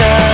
answer